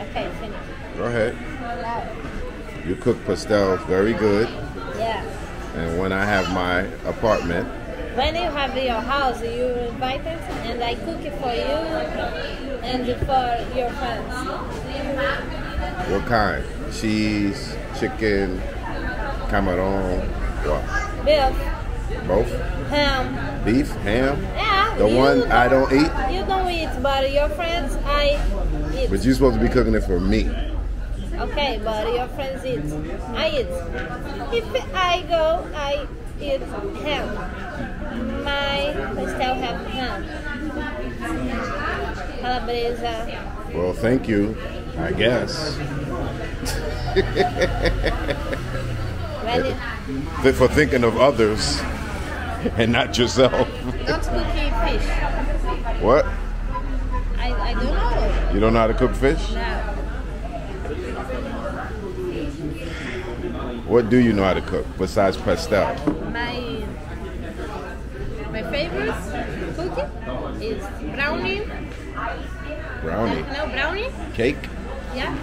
Okay, finish. Go ahead. You cook pastels very good. yeah. And when I have my apartment, When you have your house, you invite us, and I cook it for you and for your friends. what kind? Cheese, chicken, camarón, what? Beef, Both? ham. Beef, ham? Yeah. The one I don't eat? You don't eat, but your friends, I eat. But you're supposed to be cooking it for me. Okay, but your friends eat. I eat. If I go, I eat ham. My pastel have ham. Calabresa. Well, thank you, I guess, th- for thinking of others and not yourself. cook fish. What? I, I don't know. You don't know how to cook fish? No. What do you know how to cook besides pastel? My my favorite cookie is brownie. Brownie. No brownie. Cake? Yeah.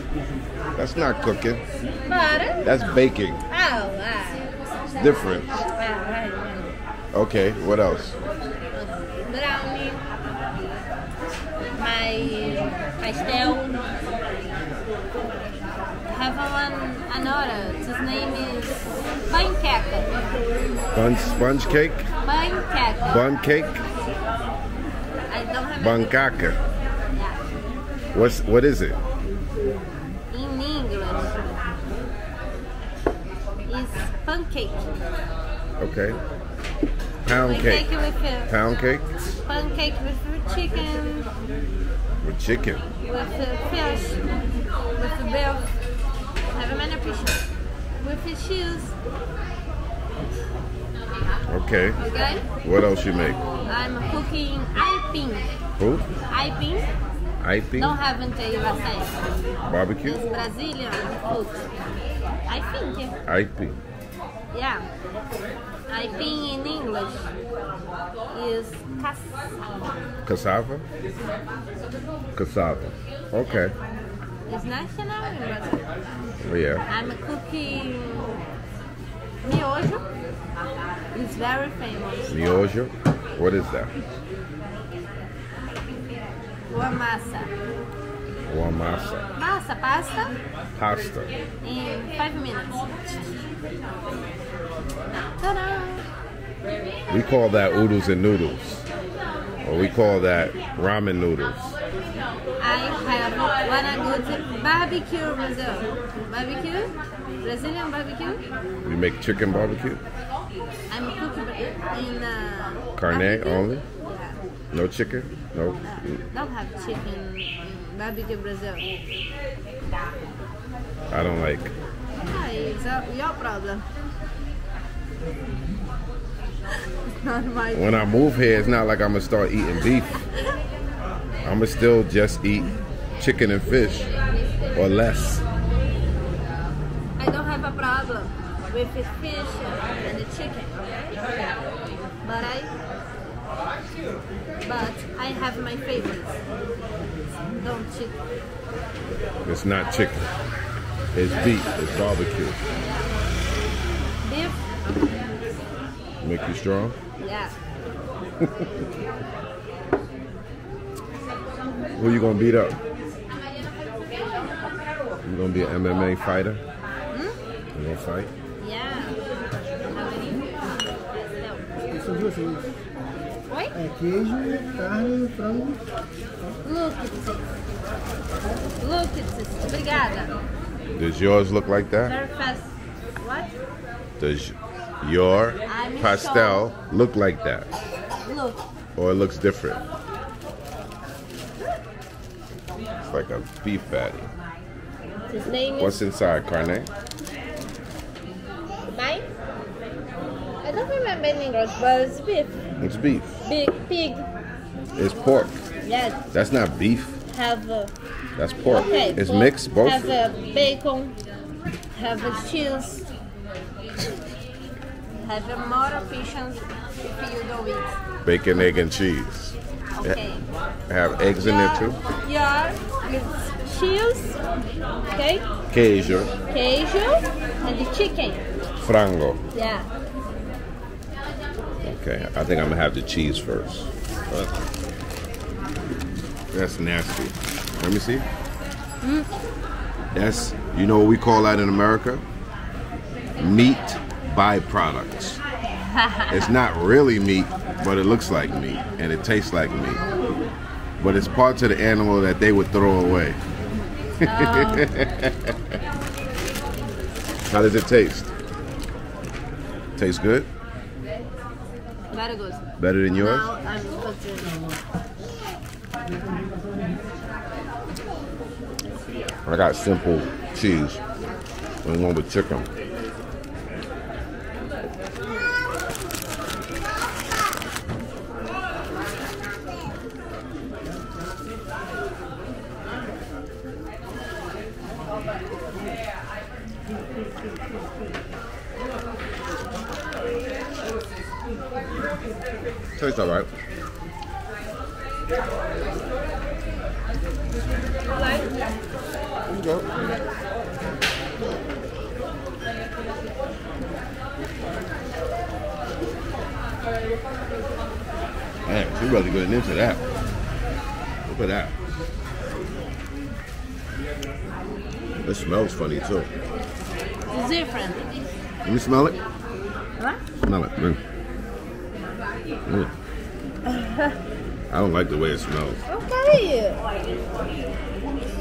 That's not cooking. But That's baking. oh. It's different. Ah, right, right. Okay, what else? brownie, my pastel. Have one another. His name is panqueca. Bun sponge cake? Panqueca. Bun cake? I don't have Bancaca. Yeah. What's what is it? In English, it's pancake. Okay. Pound Pancake cake. with Pound cake pancake with chicken, with chicken. with uh, fish, with beef. Have many pieces. With the cheese. Okay. Okay. What else you make? I'm cooking aipim. Who? Aipim Aipim? don't have in the USA. Barbecue? It's Brazilian food. I think, Aipim. I Aipim in English is cas. Cassava? Cassava. Okay. It's national in Brazil. Oh, yeah. I'm cooking miojo. It's very famous. Miojo? What is that? Or massa. Or masa. Massa, pasta Pasta. in five minutes. We call that oodles and noodles. Or we call that ramen noodles. I have one good barbecue Brazil. Barbecue? Brazilian barbecue? We make chicken barbecue? I'm cooking in uh, Carne barbecue. only? Yeah. No chicken? No. Uh, don't have chicken barbecue Brazil. I don't like. Ah, it's uh, your problem. It's not my When I move here, it's not like I'm gonna start eating beef. I'm gonna still just eat chicken and fish or less. I don't have a problem with the fish and the chicken. But I but I have my favorites. Don't chicken. It's not chicken. It's beef. It's barbecue. Beef? Make you strong? Yeah. Who you gonna beat up? You gonna be an MMA fighter? Hmm? You gonna fight? Yeah. Não. São duas coisas. Oi? É queijo, carne, frango. Look at this. Look at this. Obrigada. Does yours look like that? What? Does your I'm pastel look like that? Look. Or it looks different? It's like a beef patty. His name is What's inside, carne? mine. I don't remember in English, but it's beef. It's beef. Big pig. It's pork. Yes. That's not beef. Have uh, That's pork. okay. It's pork, mixed both. Have uh, bacon. Have uh, cheese. have more options if you don't eat. Bacon, egg, and cheese. Okay. Have eggs in there too. Yeah, is cheese, okay, Queijo, queijo, and the chicken. frango. Yeah. Okay, I think I'm gonna have the cheese first. That's nasty. Let me see. Mm. That's you know what we call that in America? Meat byproducts. it's not really meat, but it looks like meat and it tastes like meat. But it's parts of the animal that they would throw away. Oh. How does it taste? Tastes good? Good. Better than yours? Now I'm. I got simple cheese and one with chicken. Tastes alright. Like, Man, she's really getting into that. Look at that. It smells funny too. it's different. Let me smell it. Huh? Smell it. Mm. Mm. I don't like the way it smells. Ok.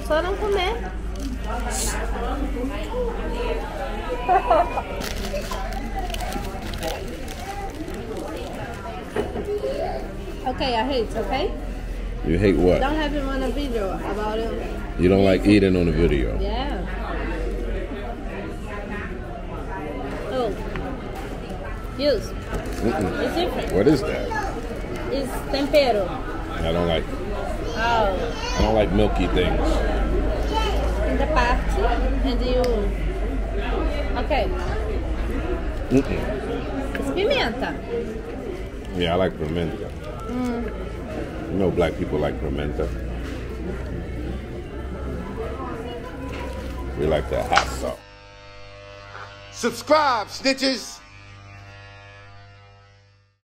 Só não comer. okay, I hate, okay? You hate what? Don't have him on a video about it. You don't like eating on the video. Yeah. Oh. Use. Mm-mm. It's different. What is that? It's tempero. I don't like. Oh. I don't like milky things. In the party and you. Okay. Mm-mm. It's pimenta. Yeah, I like pimenta. Mm. You know, black people like pimenta. We like that hot sauce. Subscribe, snitches.